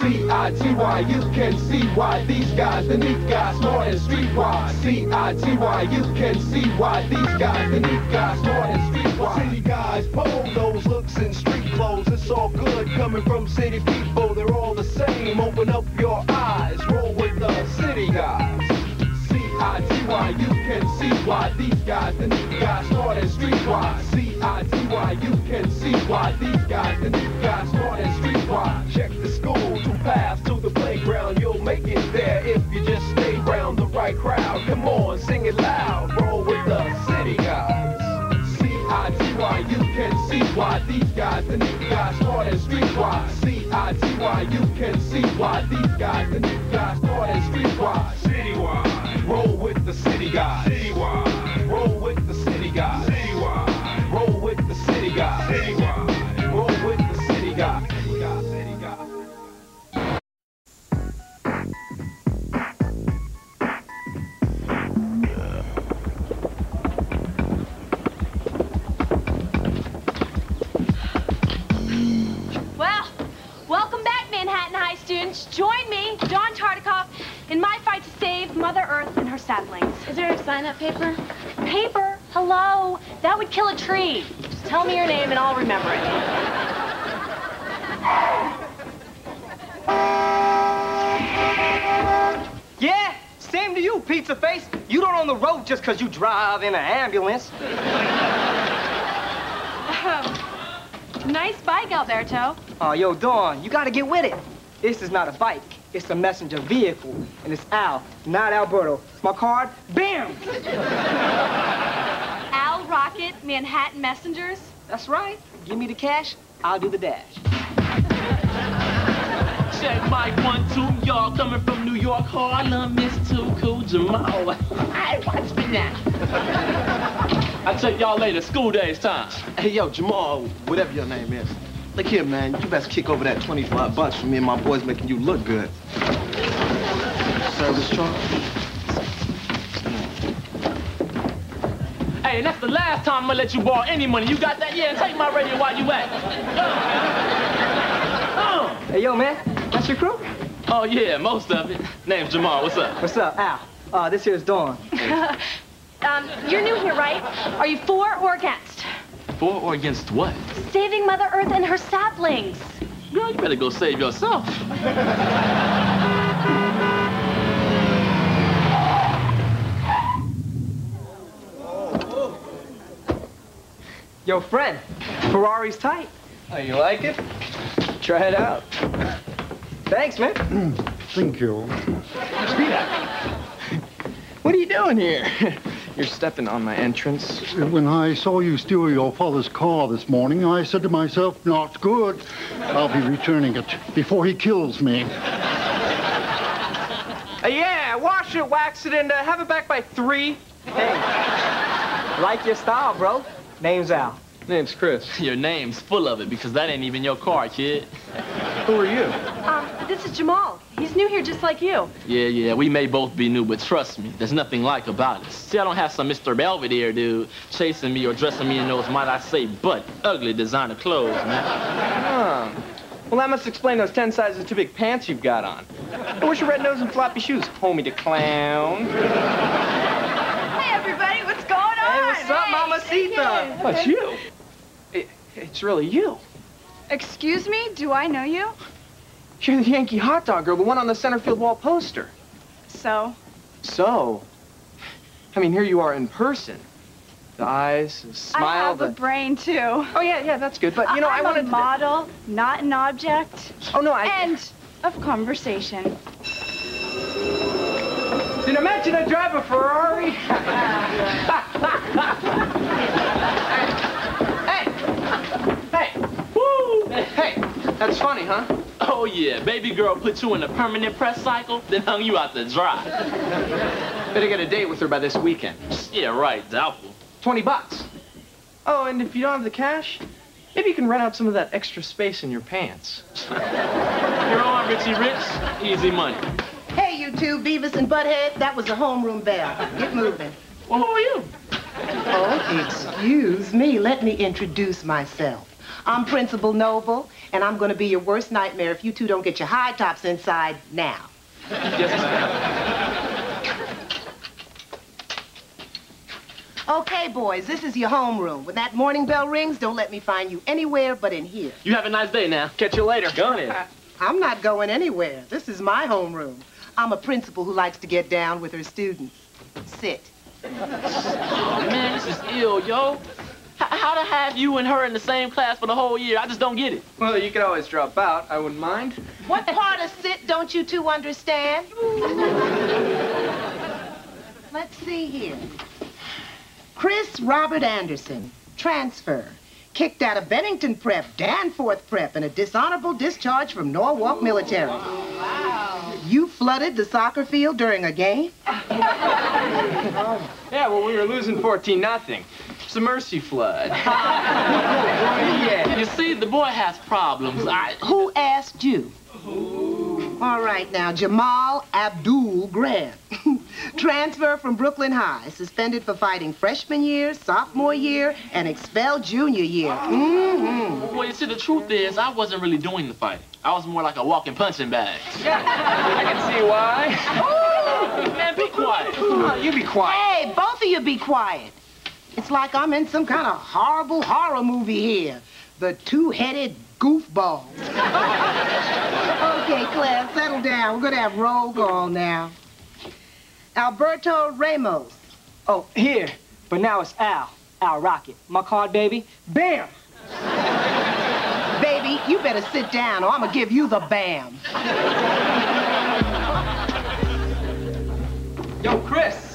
C-I-T-Y, you can see why these guys, the neat guys, more than streetwise. C-I-T-Y, you can see why these guys, the neat guys, more than streetwise. City guys, pose those looks in street clothes. It's all good coming from city people. They're all the same. Open up your eyes. See why these guys, the neat guys, than streetwise. C-I-T-Y, you can see why these guys, the neat guys, than streetwise. Check the school, two paths to the playground. You'll make it there if you just stay round the right crowd. Come on, sing it loud. Roll with the city guys. C-I-T-Y, you can see why these guys, the neat guys, than streetwise. C-I-T-Y, you can see why these guys, the new guys, than streetwise. Citywide. Roll with the city guys. Citywide. Roll with the city guys. Manhattan High students. Join me, Dawn Tartikoff, in my fight to save Mother Earth and her saplings. Is there a sign-up paper? Paper? Hello? That would kill a tree. Just tell me your name and I'll remember it. Yeah, same to you, pizza face. You don't own the road just because you drive in an ambulance. Nice bike, Alberto. Oh, yo, Dawn, you gotta get with it. This is not a bike. It's a messenger vehicle. And it's Al, not Alberto. My card, bam! Al Rocket, Manhattan Messengers. That's right. Give me the cash, I'll do the dash. Check mic one, two, y'all coming from New York, Harlem, Miss Too Cool Jamal. Hey, watch me now. I'll check y'all later, school day's time. Hey, yo, Jamal, whatever your name is. Look here, man. You best kick over that 25 bucks for me and my boys making you look good. Service charge? Hey, and that's the last time I'm gonna let you borrow any money. You got that? Yeah, take my radio while you at. Uh. Hey, yo, man, that's your crew? Oh, yeah, most of it. Name's Jamal, what's up? What's up, Al? Uh, this here's Dawn. Um, you're new here, right? Are you for or against? For or against what? Saving Mother Earth and her saplings. Girl, you better go save yourself. Yo, friend, Ferrari's tight. Oh, you like it? Try it out. Thanks, man. Mm, thank you. Speed up. What are you doing here? You're stepping on my entrance. When I saw you steal your father's car this morning, I said to myself, not good. I'll be returning it before he kills me. Uh, yeah, wash it, wax it, and uh, have it back by three. Hey, like your style, bro. Name's Al. Name's Chris. Your name's full of it because that ain't even your car, kid. Who are you? Um, this is Jamal. He's new here just like you. Yeah, yeah, we may both be new, but trust me, there's nothing like about us. See, I don't have some Mr. Belvedere dude chasing me or dressing me in those, might I say, but ugly designer clothes, man. Oh. Well, that must explain those 10 sizes too big pants you've got on. And where's your red nose and floppy shoes, homie the clown? Hey, everybody, what's going on? Hey, what's up, Mamacita? Oh, it's you. It, it's really you. Excuse me, do I know you? You're the Yankee hot dog girl, the one on the center field wall poster. So, So, I mean, here you are in person. The eyes, the I smile, have the... a brain too. Oh, yeah, yeah, that's good. But, you know, I I'm wanted a to... model, not an object. Oh, no, I... End of conversation. Did I mention I drive a Ferrari? Hey! Hey! Woo! Hey, that's funny, huh? Oh, yeah, baby girl put you in a permanent press cycle, then hung you out to dry. Better get a date with her by this weekend. Yeah, right, doubtful. 20 bucks. Oh, and if you don't have the cash, maybe you can rent out some of that extra space in your pants. You're on, Richie Rich. Easy money. Hey, you two, Beavis and Butthead, that was a homeroom bell. Get moving. Well, who are you? Oh, excuse me. Let me introduce myself. I'm Principal Noble, and I'm going to be your worst nightmare if you two don't get your high tops inside now. Yes, ma'am. Okay, boys, this is your homeroom. When that morning bell rings, don't let me find you anywhere but in here. You have a nice day now. Catch you later. Go ahead. I'm not going anywhere. This is my homeroom. I'm a principal who likes to get down with her students. Sit. Oh, man, this is ill, yo. H- how to have you and her in the same class for the whole year? I just don't get it. Well, you could always drop out. I wouldn't mind. What part of sit don't you two understand? Let's see here. Chris Robert Anderson, transfer. Kicked out of Bennington Prep, Danforth Prep, and a dishonorable discharge from Norwalk Military. Wow. You flooded the soccer field during a game? Yeah, well, we were losing 14 nothing. It's a mercy flood. You see, the boy has problems. I... Who asked you? All right now, Jamal Abdul Grant. Transfer from Brooklyn High, suspended for fighting freshman year, sophomore year, and expelled junior year. Mm-hmm. Well, you see, the truth is, I wasn't really doing the fighting. I was more like a walking punching bag. I can see why. Man, be quiet. You be quiet. Hey, both of you be quiet. It's like I'm in some kind of horrible horror movie here. The two-headed goofball. okay, class, settle down. We're gonna have roll call now. Alberto Ramos. Oh, here. But now it's Al. Al Rocket. My card, baby. Bam! Baby, you better sit down or I'm gonna give you the bam. Yo, Chris.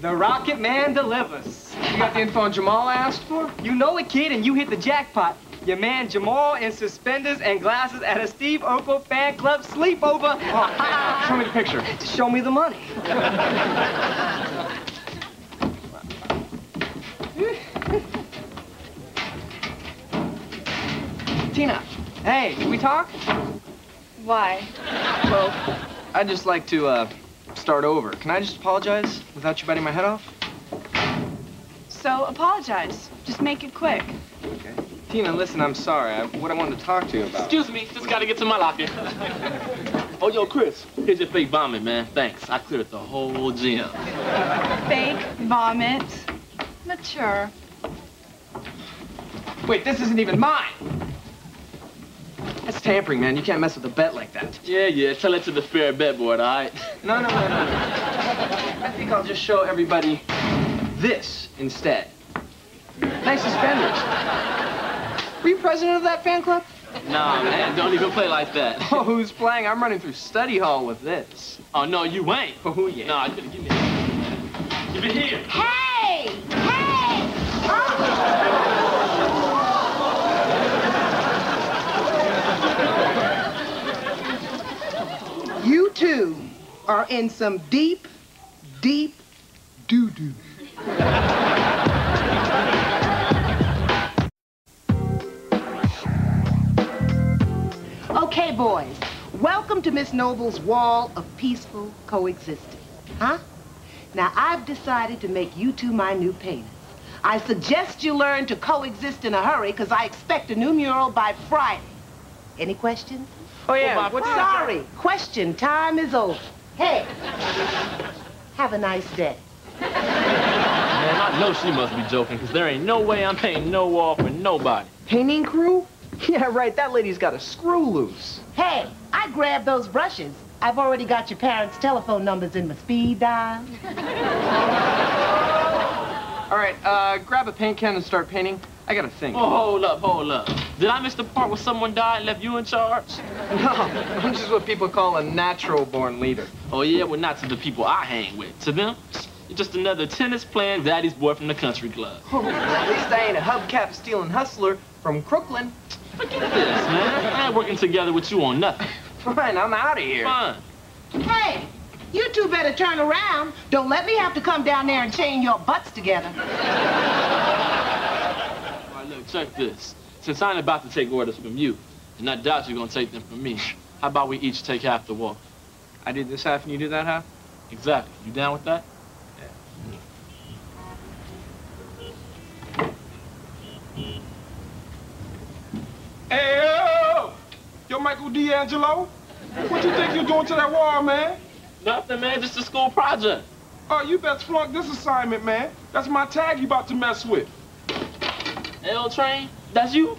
The Rocket Man delivers. You got the info on Jamal I asked for? You know it, kid, and you hit the jackpot. Your man Jamal in suspenders and glasses at a Steve Urkel fan club sleepover. Show me the picture. Show me the money. Tina, hey, can we talk? Why? Well, I'd just like to, uh, start over. Can I just apologize without you biting my head off? So apologize. Just make it quick. Okay. Tina, listen, I'm sorry. I, what I wanted to talk to you about. Excuse me, just gotta get to my locker. oh, yo, Chris, here's your fake vomit, man. Thanks. I cleared the whole gym. Fake vomit. Mature. Wait, this isn't even mine. Tampering, man. You can't mess with a bet like that. Yeah, yeah, tell it to the fair bet board, all right? No, no, no, no. I think I'll just show everybody this instead. Nice suspenders. Were you president of that fan club? Nah, man, don't even play like that. Oh, who's playing? I'm running through study hall with this. Oh, no, you ain't. Oh, yeah. Nah, give me Give it here. Hey! Two are in some deep, deep doo-doo. Okay, boys. Welcome to Miss Noble's wall of peaceful coexistence. Huh? Now, I've decided to make you two my new painters. I suggest you learn to coexist in a hurry because I expect a new mural by Friday. Any questions? Oh, yeah. my what's Sorry, question time is over. Hey, have a nice day. Man, I know she must be joking, because there ain't no way I'm painting no wall for nobody. Painting crew? Yeah, right. That lady's got a screw loose. Hey, I grabbed those brushes. I've already got your parents' telephone numbers in my speed dial. All right, uh, grab a paint can and start painting. I gotta think. Oh, hold up, hold up. Did I miss the part where someone died and left you in charge? No, I'm just what people call a natural-born leader. Oh, yeah, well, not to the people I hang with. To them, you're just another tennis-playing daddy's boy from the country club. At least I ain't a hubcap stealing hustler from Crooklyn. Forget this, man. I ain't working together with you on nothing. Fine, I'm out of here. Fine. Hey, you two better turn around. Don't let me have to come down there and chain your butts together. Check this. Since I ain't about to take orders from you, and I doubt you're gonna take them from me, how about we each take half the walk? I do this half and you do that half? Exactly. You down with that? Yeah. Hey, yo! Yo, Michelangelo? What you think you're doing to that wall, man? Nothing, man. Just a school project. Oh, you best flunk this assignment, man. That's my tag you about to mess with. L train? That's you?